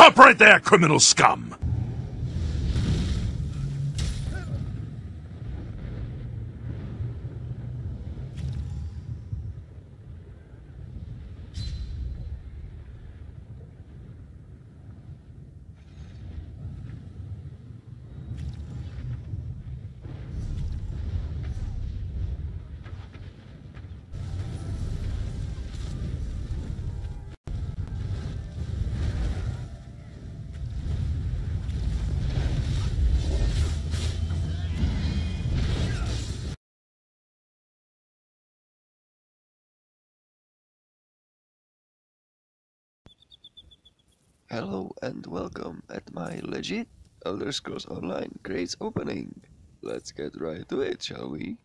Stop right there, criminal scum! Hello and welcome at my legit Elder Scrolls Online crates opening. Let's get right to it, shall we?